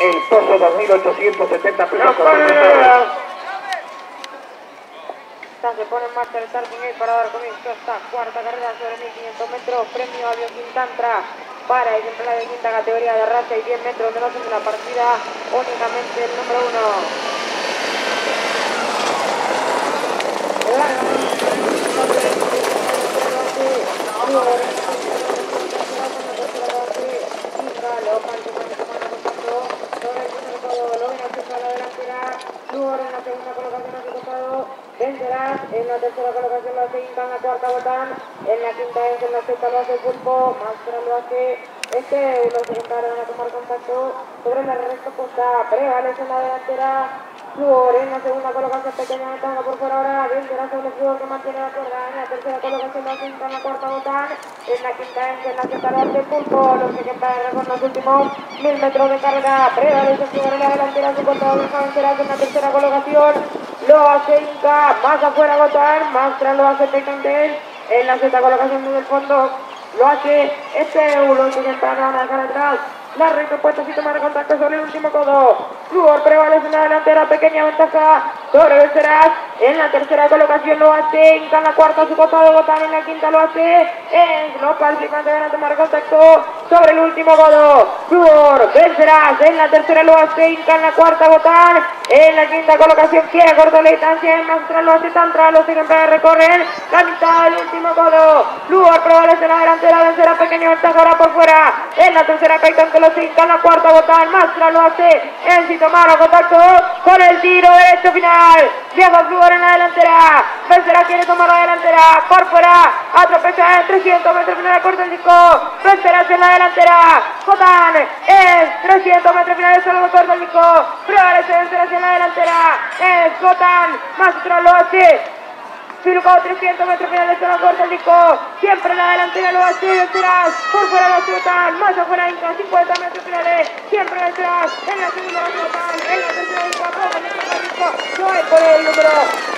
el pozo 2870 pesos. Se pone en marcha el starting gate para dar comienzo a esta cuarta carrera sobre 1500 metros. Premio Avión Quintantra para ejemplar de quinta categoría de raza y 10 metros de de la partida únicamente el número uno. Vencerás en la tercera colocación lo hace en la cuarta botán, en la quinta es en la sexta lo hace Pulpo, Máscara lo hace este, los secundarios van a tomar contacto sobre la recta posta, prevalece en la delantera, La segunda colocación, pequeña ventaja por fuera ahora, Vencerás sobre Fluor que mantiene la cuerda, en la tercera colocación lo hace Inca en la cuarta botán, en la quinta en la lo hace Pulpo, los que quedan con los últimos mil metros de carga, prevalece en la delantera, su contador Vencerás en la tercera colocación, lo hace Inca, más afuera Gotán, Mastra lo hace Tecandel, en la sexta colocación desde el fondo, lo hace este euro que está a dejar atrás, la recta puesta sin tomar contacto sobre el último codo. Fluor prevalece en la delantera, pequeña ventaja sobre Vencerás. En la tercera colocación lo hace, en la cuarta su costado Botán, en la quinta lo hace. En los participantes van a tomar contacto sobre el último codo. Fluor vencerás, en la tercera lo hace, en la cuarta Botán. En la quinta colocación quiere cortar la distancia, en la lo hace Tantra, los ejemplares recorren la mitad del último codo. Fluor prevalece en la delantera, vencerá pequeña ventaja ahora por fuera. En la tercera que lo cinca, en la cuarta Botán, Mastra lo hace, en si tomaron contacto con el tiro derecho final. Viaja Fluor en la delantera, Vencerá quiere tomar la delantera, por fuera, atropella en 300 metros final, corta el disco, Vencerá en la delantera, Jotán en 300 metros finales, solo corta el disco, Vencerá en la delantera, es Jotán, Mastra lo hace, Circo 300 metros finales de la corta el disco. Siempre en la delantera lo hace detrás. Por fuera la total. Más afuera Inca. 50 metros finales. Siempre detrás. En la segunda la total. ecco, noi è il numero